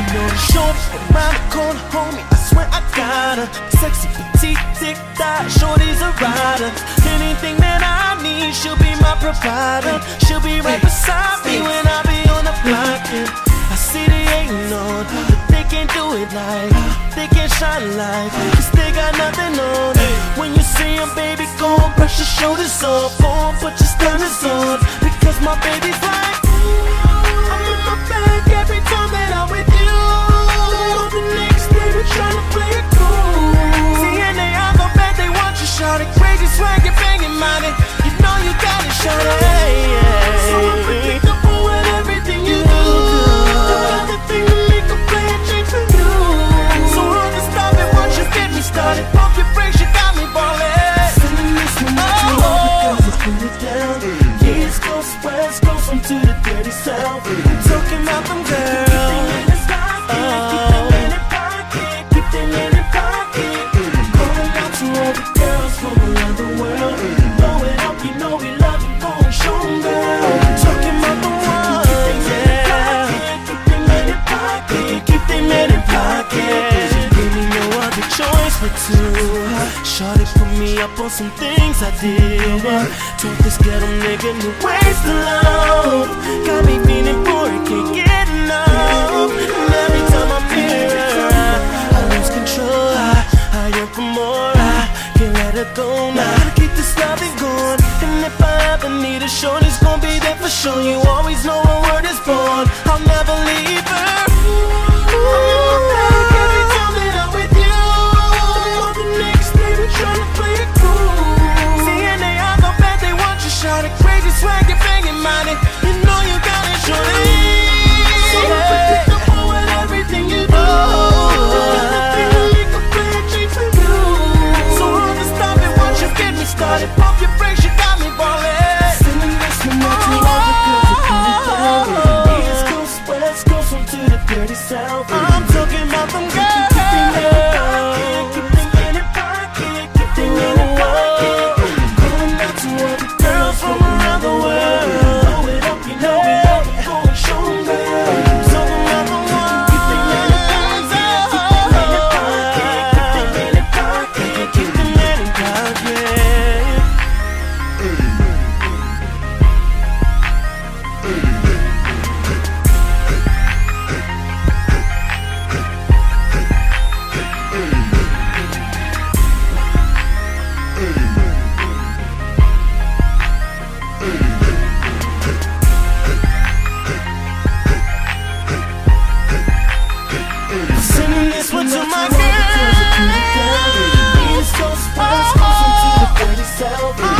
You know the short and mom call homie. I swear I got her. Sexy petite, thick thigh, shorty's a rider. Anything that I need, she'll be my provider. She'll be right beside me when I be on the block. Yeah. I see they ain't on, but they can't do it like they can't shine like. Cause they got nothing on. When you see them, baby, go on, brush your shoulders off. Go on, put your stunners on. Because my baby's like, I'm in my bag every south. Talking about them girls. Put me up on some things I did. Told this ghetto nigga new ways to love. Got me feeling for it, can't get enough. And every time I'm near her, I, I lose control. I, I yearn for more. I can't let her go now. Gotta keep this loving going. And if I ever need a shorty's gonna be there for sure. You always know a word is born. Shot it. Crazy swag, you banging money. You know you got it, shorty. myself.